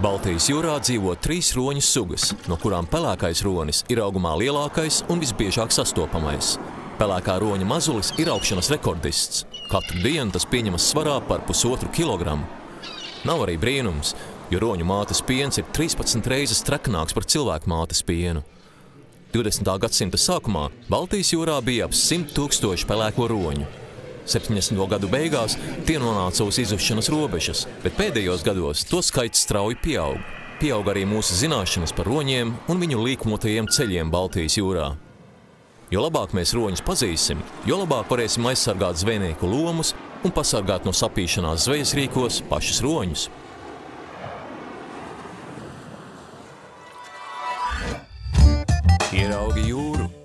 Baltijas jūrā dzīvo trīs roņu sugas, no kurām pelēkais ronis ir augumā lielākais un visbiežāk sastopamais. Pelēkā roņa mazulis ir augšanas rekordists. Katru dienu tas pieņemas svarā par pusotru kilogramu. Nav arī brīnums, jo roņu mātes piens ir 13 reizes traknāks par cilvēku mātes pienu. 20. gadsimta sākumā Baltijas jūrā bija ap 100 tūkstoši pelēko roņu. 70. gadu beigās tie nonāca uz izušanas robežas, bet pēdējos gados to skaits strauji pieaug. Pieaug arī mūsu zināšanas par roņiem un viņu līkumotajiem ceļiem Baltijas jūrā. Jo labāk mēs roņus pazīsim, jo labāk varēsim aizsargāt zvejnieku lomus un pasargāt no sapīšanās zvejas rīkos pašas roņus. Ieraugi jūru!